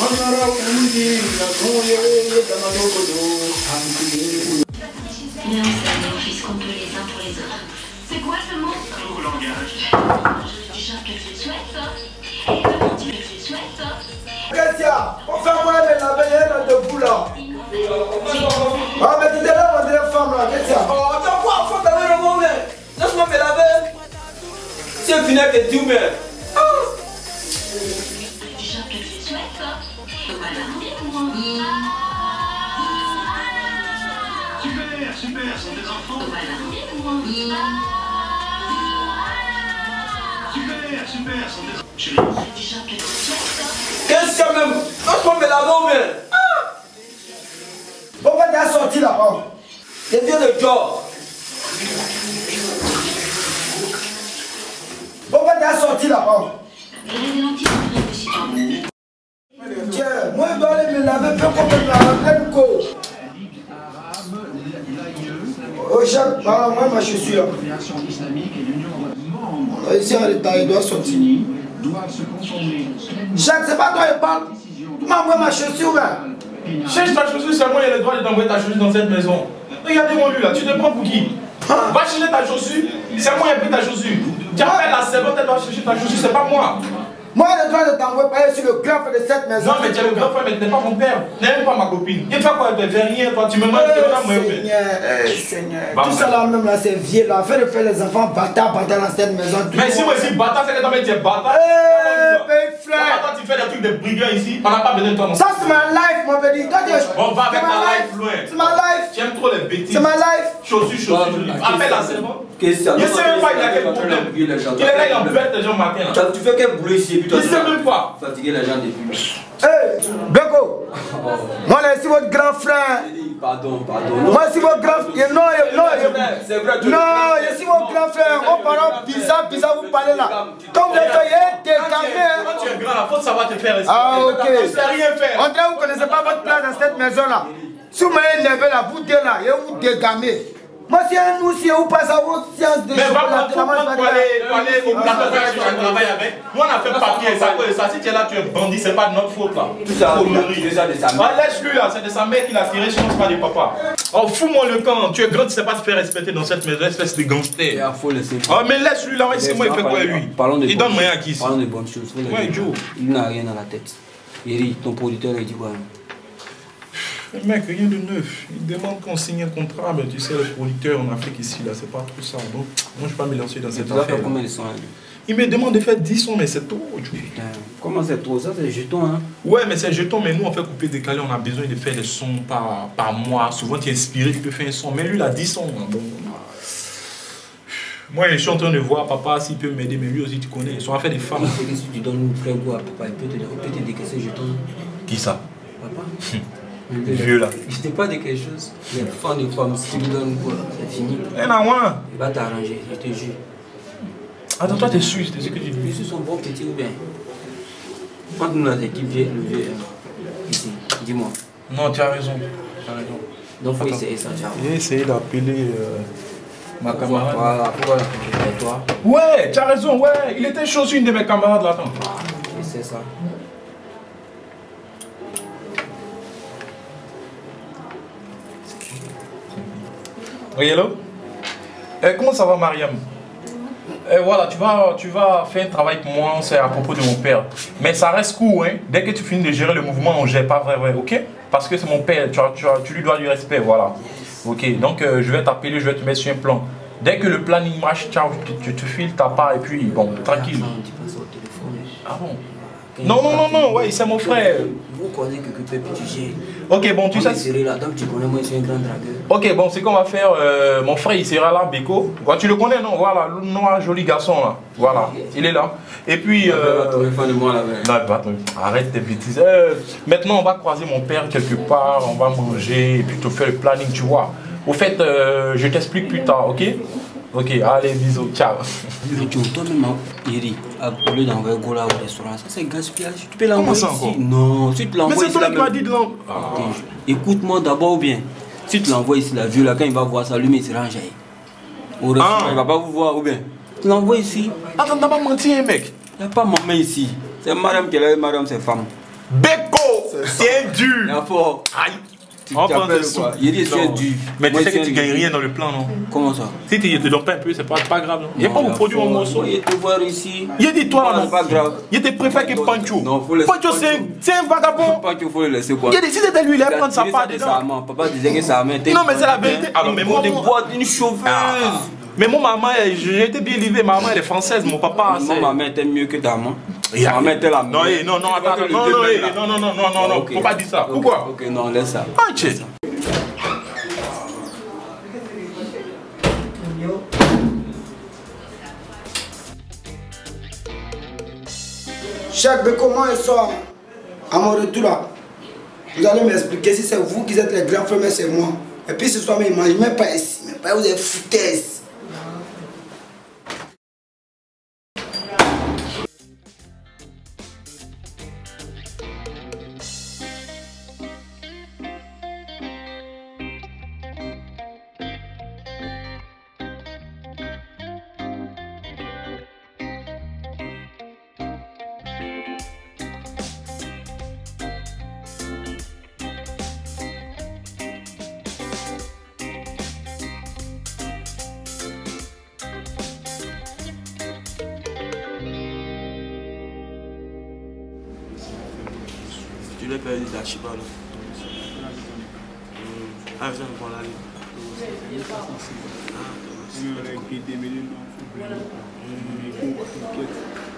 manara kamuji, nakoye yedamanokodo, amkini. Mais ensemble, on fait ce qu'on peut les pour les autres. C'est quoi genre que tu souhaites, hein. Et hein. Moi de la veille de. Ah mais es là, on femme là, Kessia. Oh, attends quoi, faut t'avoir le moment. Laisse-moi me laver. C'est fini avec Dieu, mais. Que hein. Dis-moi. Super, super, sont des enfants. Super, super, sont des enfants. Que hein. Qu'est-ce que même Laisse-moi me laver, mais. Tu as sorti là oh. Je viens de job. Pourquoi tu as sorti a dessus, hein. Tiens, moi je dois aller me laver peu comme la pleine co. Oh chef, ah, moi ma chaussure. A ici en l'état, il doit sortir. Chef, c'est pas toi qui parle. Tu m'as envoyé ma chaussure là? Change ta chaussure, c'est moi qui ai le droit de t'envoyer ta chaussure dans cette maison. Regardez-moi lui là, tu te prends pour qui? Va chercher ta chaussure, c'est moi qui ai pris ta chaussure. Tu appelles la servante, elle doit chercher ta chaussure, c'est pas moi. Moi j'ai le droit de t'envoyer par sur le grand de cette maison. Non, mais tu es le grand frère, mais tu n'es pas mon père. Tu n'es même pas ma copine. Et toi, quoi, tu fais rien, toi, tu me manques, tu me manques, moi, Seigneur, eh, Seigneur. Tout ça là même là c'est vieux là. Fais de faire les enfants bâtards, bâtards dans cette maison. Mais si moi, si bâtard, c'est que toi, tu es bâtard. Eh, frère. toi, tu fais des trucs de brigands ici On n'a pas besoin de toi, non Ça c'est ma life mon petit. Toi tu es. On va avec c'est ma life loin. C'est ma life. Tu aimes trop les bêtises. C'est ma life. Chaussures, chaussures. Appelle la. Qu'est-ce que Je sais même pas il a quel problème. Il est là, il embête les gens matin. Tu fais quel boulot ici et puis toi Il sait même pas. Fatiguer les gens depuis. Hey, Beko. Moi là ici votre grand frère. Pardon, pardon. Moi ici votre grand frère. Non, non, non. C'est vrai, Non, je suis mon grand frère. Vos parents bizarres, bizarres, vous parlez là. Comme vous êtes des Quand gamins. tu es grand, il faut savoir te faire respecter. Ah, ok. Tu sais rien faire. On dirait que vous ne connaissez pas votre place dans cette maison là. Si vous m'avez énervé là, vous deux là, et vous dégamez. Moi, si un nous, si vous passez à vos séances de Mais va je pour aller, au plateau de tu travailles avec. Nous, on a fait papier, ça de ça. Si tu es là, tu es bandit, c'est pas de notre faute là. Tout ça, Connerie. déjà de sa Ah, Laisse-lui là, c'est de sa mère qui l'a tiré, sinon c'est pas du papa. Oh, fous-moi le camp. Tu es grand, tu sais pas te faire respecter dans cette maison, espèce de gangster. Il faut laisser. Oh, mais laisse-lui là, c'est moi, il fait quoi lui? Parlons de Il bonnes donne rien à choses. qui Parlons de bonnes choses. Il n'a rien dans la tête. Eri, ton producteur, il dit quoi Mais Mec, rien de neuf. Il demande qu'on signe un contrat, mais tu sais, le producteur en Afrique ici, là, c'est pas trop ça. Donc, moi, je vais pas me lancer dans Tu cette affaire. combien hein? Il me demande de faire 10 sons, mais c'est trop, Joe. Putain, Comment c'est trop? Ça, c'est jeton, hein Ouais, mais c'est jeton, mais nous on fait couper décalé, on a besoin de faire des sons par, par mois. Souvent tu es inspiré, tu peux faire un son. Mais lui il a 10 sons. hein, Bon. Moi je suis en train de voir papa s'il peut m'aider, mais lui aussi tu connais, ils sont affaires des femmes. Si tu donnes une frère à papa, il peut te, il peut te décaisser jeton. Qui ça? Papa? Vieux là. Je t'ai pas dit quelque chose. Les femmes de femmes, si tu donnes quoi, c'est fini. Eh non. Il va t'arranger, je te jure. Attends, toi t'es suisse, c'est ce que tu Je dis. suis son bon petit ou bien? Quand nous, notre équipe vient le vieux, ici, dis-moi. Non, tu as raison. Tu as raison. Donc, faut essayer ça, ciao. J'ai essayé d'appeler euh, ma camarade. Voilà, et toi? Ouais, tu as raison, ouais. Il était chaud sur une de mes camarades là. Attends. Essaie ça. Oui, hello? Eh, Comment ça va, Mariam? Eh, Voilà, tu vas, tu vas faire un travail pour moi, c'est à propos de mon père. Mais ça reste court, hein. Dès que tu finis de gérer le mouvement, on gère pas vrai, vrai, ok? Parce que c'est mon père, tu, tu, tu lui dois du respect, voilà. Ok, donc euh, je vais t'appeler, je vais te mettre sur un plan. Dès que le planning marche, tu, tu te files ta part et puis, bon, tranquille. Au téléphone. Ah bon? Non, non, non, non, ouais, c'est mon frère. Vous connaissez que tu gères. Ok, bon, tu sais... serré là, donc tu connais, moi, je suis un grand dragueur. Ok, bon, c'est qu'on va faire. euh, mon frère, il sera là, Beko. Tu le connais, non? Voilà, le noir, joli garçon, là. Voilà, il est là. Et puis. euh, arrête tes bêtises. Euh, maintenant, on va croiser mon père quelque part, on va manger, et puis te faire le planning, tu vois. Au fait, euh, je t'explique plus tard, ok? Ok, allez, bisous, ciao. Mais Joe, toi-même, Iri, au lieu d'envoyer Gola au restaurant, ça c'est gaspillage. Tu peux l'envoyer ici. encore Non, si tu Mais l'envoies c'est ici. toi là, qui m'as dit de l'en... Ok, je- Écoute-moi d'abord ou bien. Si tu l'envoies ici, la vieux là, quand il va voir ça, lui, mais il sera enjaillé. Au restaurant, Ah. il va pas vous voir ou bien. Tu l'envoies ici. Attends, t'as pas menti, hein, mec Il n'y a pas maman ici. C'est madame qui est là, madame, c'est femme. Beko C'est Il dur y a fort. Aïe Quoi sous. Il dit, tu es Non. dû. Mais tu sais que tu gagnes rien dans le plan, non Comment ça Si tu te donnes pas un peu, c'est pas, pas grave, non Il n'y a pas vous produire faut- morceau. y te voir ici. Il dit toi, Non, pas grave. Il te préfère que Pancho. Pancho, c'est un- Pancho. vagabond. Qu'il faut le laisser quoi. Il dit, si c'était lui, il allait prendre sa part dedans. Papa disait que sa main était. Non, mais c'est la vérité. Alors, Une mais moi, une chauffeuse. Ah. Mais mon maman, j'ai été bien élevé. Ma maman, elle est française. Mon papa, Moi, c'est. ma main était mieux que ta main. Et Ma main était la Non, eh, non, non, Tu vois attends, que non, les deux non, mains, eh, là. non, non, non, non, non, non, Ok. faut pas dire ça. Ok, Pourquoi? Ok, non, laisse ça. Ah, tchè. Chaque comment il sort à mon retour là. Vous allez m'expliquer si c'est vous qui êtes les grands frères, mais c'est moi. Et puis ce soir, mais il mange même pas ici. Mais pas vous êtes foutaises. Tu l'as perdu d'Achiba là. Ah, je vais la ligne.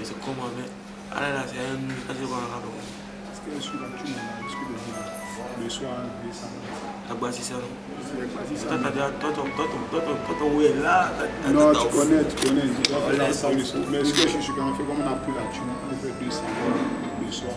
Et c'est comment, mais. Ah là là, c'est un. Quand je vois un rapport. T'as bâti ça, non? Toi, t'as déjà. Toi, ton. Toi, ton. Toi, ton. Toi, ton. Oui, là. t'as- t'as- Non, tu connais, tu connais. Je dois faire la. Mais ce que je suis quand même fait, comme on a pris la thune, on fait 200 le soir.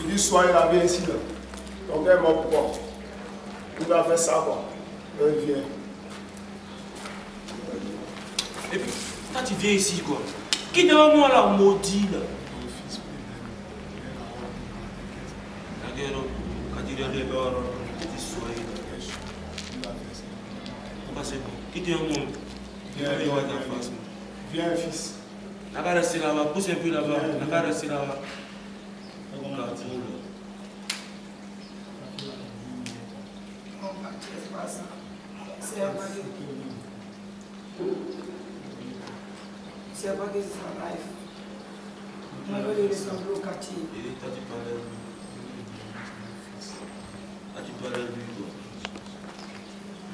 Il dit soyez lavé ici là. Donc elle m'a pourquoi Il faire ça. Et tu viens ici, quoi. Qui devant moi là, maudit là Qui devant moi? Viens, fils. Rester là-bas, pousse un peu là-bas. La gare rester là-bas. Regarde, tu vois, là. C'est pas que c'est sa life. Moi, je vais ressembler au quartier. Et toi, tu parles à lui. Toi, tu parles à lui, quoi.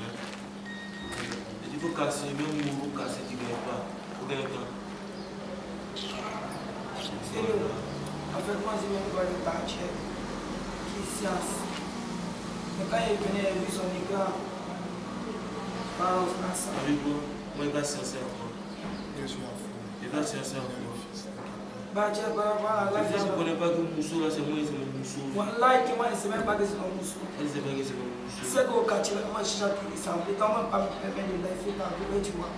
Hein? Et tu faut casser, même si vous casser, tu ne gagnes pas. Faut gagner temps. Sérieux. En fait, moi, j'ai même pas de quartier. Qui est science. Mais quand il venait, il a vu son écran. Parle ensemble. Avec moi, moi, je vais sincère. Je suis à fond. Je vais sincère. Bah, tiens, bah, voilà, La là, fille, je ne là. connais pas que Moussou, là, c'est moi, c'est le Moussou. Wallahi, qui m'a dit, c'est même pas que c'est un moussou. Elle sait pas que c'est le Moussou. C'est qu'au quartier, là, moi, je suis qui ressemble. Et quand même pas me permettre de là, il faut t'enlever, tu vois.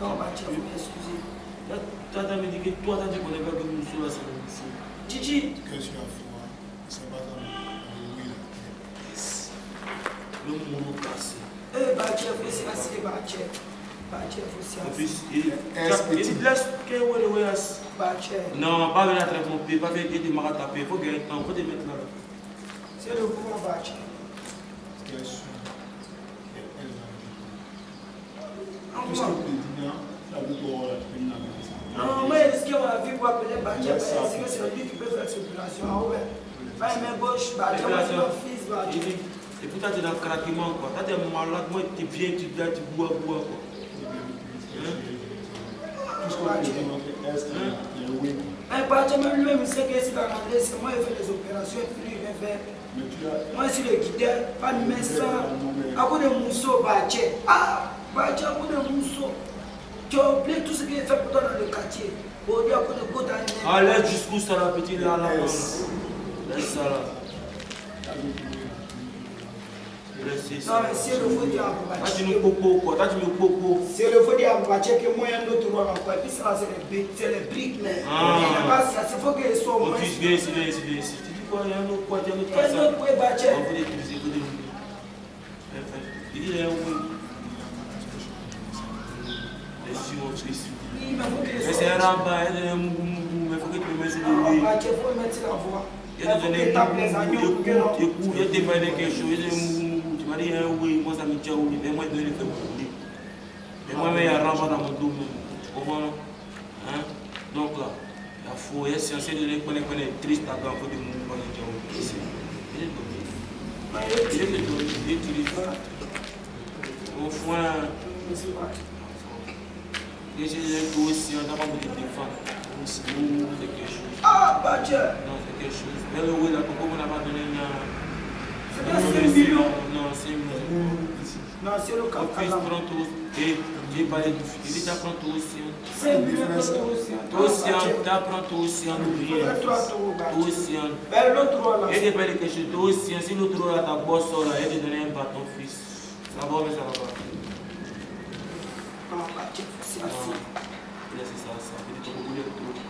Donc, bah, tiens, faut m'excuser. Toi, toi, t'as me dit que toi, tu ne connais pas que Moussou, là, c'est le Moussou. Gigi, Je suis à fond. C'est pas ça. Oui, là. Le mourou cassé. eh, bah, Bâtir, il faut sciences Non, pas venir avec mon pied, pas venir aider ma taper. Il faut gagner le temps, il faut te mettre là. C'est le bien. Non, moi, est-ce qu'on a vu pour appeler que c'est lui qui peut faire cette opération Ah ouais. Pas une main gauche, fils, Et puis toi, tu es dans le craquement, quoi. Toi, tu es malade, moi, tu viens, tu viens, tu bois, bois, quoi. Un Bâtir, même lui-même, sait que c'est dans l'anglais, c'est moi qui fais les opérations puis il vient faire. Moi, je suis le guideur, pas de médecin. À cause de mousseaux, Bâtir. Ah, Bâtir, à cause de mousseaux. Tu as oublié tout ce qu'il fait pour toi dans le quartier. Aujourd'hui, à cause de Ah, laisse jusqu'où ça, là, petit, là, là, là. Laisse ça, là. Laisse Non, ça. mais si le faut dire à Toi, tu Bâtir. nous popo, quoi. Toi, tu nous popo. C'est le faut dire à Bâtir que moi, il y a un autre rôle encore. Et puis ça, c'est les briques, c'est les briques, mais. Ah. Il n'y a pas ça, il faut qu'il soit au Mon moins. fils, viens ici, viens ici, viens ici. Tu dis quoi Il y a un autre quoi Il y a un autre Il y a un autre ça. pour Bâtir. On peut l'utiliser, on peut l'utiliser. Il dit, il y a un oui. Laisse mon fils. Oui, mais il faut qu'il Mais soit. c'est un rabat, il y a un mougou, mougou, mais il faut que tu me mettes sur le Ah, lit. Bâtir, il faut mettre la voix. Il Il y a faut des qu'il tape les agneaux pour que non. écoute, écoute, il y a des mains de quelque chose, il y a des mougou, mougou. Tu m'as dit, il y a un oui, moi ça me mais. Mais a rabat dans mon dos, tu comprends non Hein Donc là, il y a faux, il y a censé de les connaître, connaître, triste pas de. Au foin, aussi, on a pas de défendre. C'est quelque chose. Ah, Bâtir. Non, c'est quelque chose. Mais le oui, pourquoi on n'a pas donné. C'est pas 5 millions. Non, c'est un million. Non, c'est le Ton fils cap. prend tout. Et j'ai parlé du fils. Il dit t'apprends tout aussi. hein. 5 millions pour toi aussi. Toi aussi, hein, t'apprends tout aussi. hein, n'oublie rien. Fais-toi tout, Toi Bâtir. aussi. hein. Ben, l'autre rôle, là. Et de faire quelque chose. Toi aussi, hein, si l'autre là, ta bosse là, et de donner un bâton fils. Ça va, mais ça va pas. Non, Bâtir, c'est assez. Laisse ça, ça. Il dit ton boulot tout.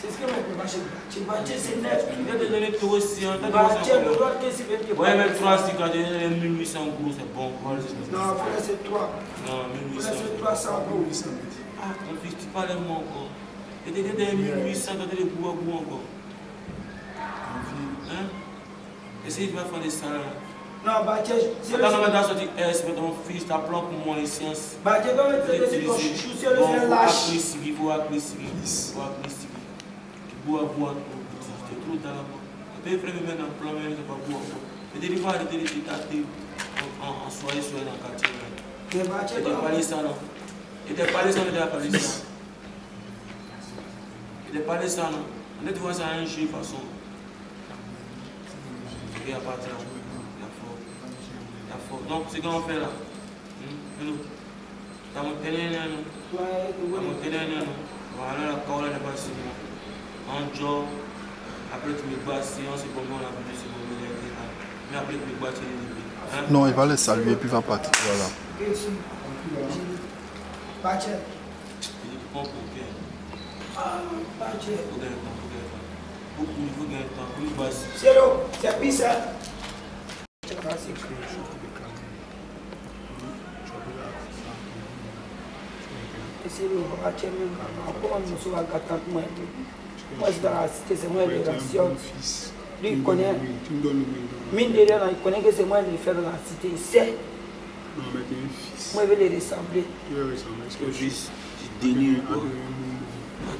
C'est ce que peut Bâtir. Bâtir, Bâtir, c'est neuf. Il a de donner toi aussi. t'as dit le c'est. Ouais, mais 3 si quand tu as 1800 gros, c'est bon. C'est. Non, laisser 3. Non, Il faut 1800. laisser 300 euros. Ah, ton fils, tu parles de moi encore. Et tu dans 1800, tu étais de bout à bout encore. Hein? Essaye de me faire des salaires. Non, Bâtir, c'est le Attends, on va sortir S, mais ton fils, tu apprends pour moi les sciences. Bâtir, quand Tu tu es ton chouchou, c'est le c'est lâche. Il faut appeler Siri, il faut appeler Siri. Tu bois à boire, tu es trop dans la main. Tu es prêt à mettre un plan, pas boire. Et tu vas arrêter de en soirée, soirée dans le quartier. Et parlé ça, non? Et parlé ça, mais tu as parlé ça. Et parlé ça, non? On est devant ça un jeu, de façon. Il a de. Il y a fort. Il y a fort. Donc, c'est qu'on fait là. Nous. Mon télé, mon télé? Voilà, la parole n'est pas si bon. Job, après tu me bats, si on se on a plus de se promèner, mais après tu me bats, tu es libre. Non, il va le saluer puis il va partir. Voilà. Ok, ici. Bâtir. Il dit, tu comprends pour que. Ah, Bâtir. Il faut gagner le temps, il faut gagner le temps. Beaucoup, il faut gagner le temps. Pour une base. C'est l'eau, c'est pisse. Vas-y. Et c'est l'eau, Bâtir, même. Encore un monsieur à Gata, moi, c'est dans la cité, c'est moi les relations. Lui, il connaît. Tu me donnes le nom. Mine de rien, il connaît que c'est moi qui les fais dans la cité. Il sait, Non, mais tu es un fils. moi, je vais les ressembler. Tu es ressemblé. Est-ce que Le je fils, tu délires Ah, quoi?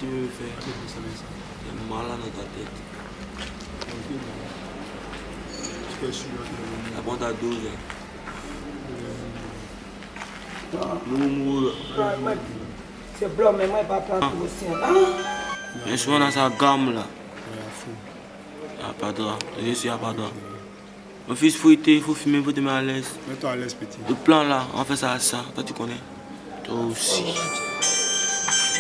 tu veux faire. Ah, ça? Tu es malade dans ta tête. Tu es sûr bonne ta dose. Non, moi, moi, c'est blanc, mais moi, je ne vais pas prendre aussi. hein. Ah, Mais souvent dans sa gamme là. Ah, pas droit. Je suis à pas droit. Mon fils, il faut il faut fumer, il faut te mettre à l'aise. Mets-toi à l'aise, petit. Le plan là, on fait ça à ça. Toi, tu connais. Toi aussi.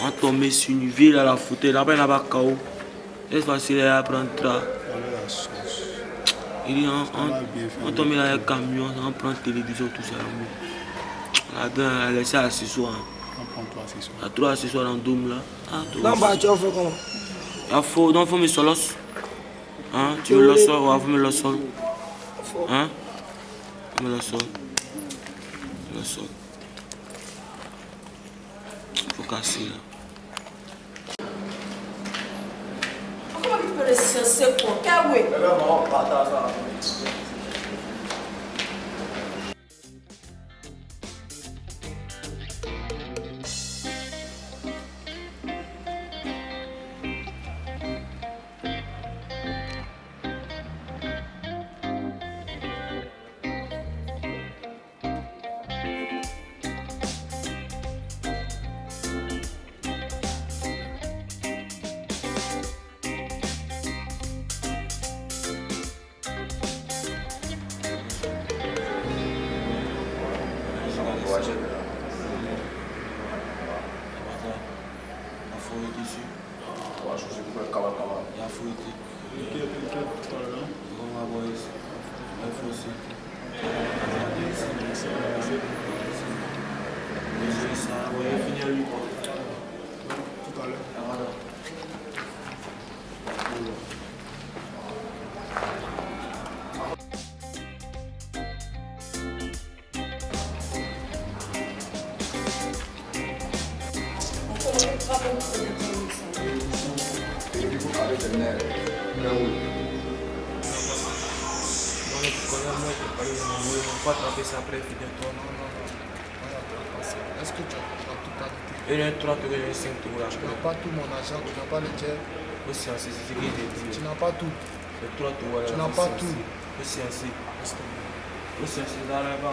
On tombe sur une ville à la fauteuil. Là-bas, il n'y a pas de chaos. Laisse facile à prendre tra. Voilà la sauce. Il dit, on, va on, tombe dans un camion, on prend télévision, tout ça. On a laissé accessoire. On prend toi, c'est ça. Il y a trois accessoires dans le dôme là. Ah, non, aussi. Bâtir, on fait comment? Il y a faux, donc il faut me solos. Hein? Tu veux le sol? Ouais, faut me le sol. Hein? Faut me le sol. Le sol. Faut casser là. Comment tu peux partage ça. On va 4 avesea prefidentul. Nu, nu, nu. Mai apărat Escucha, autocalitate. Ele é troca que ele sempre tu acho. Não para tu mona, já não para ele. Você não se seguir de ti. Tu não para tu. É troca tu olha. Tu não para tu. Você não se. Você não se dá leva.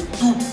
Hey, vous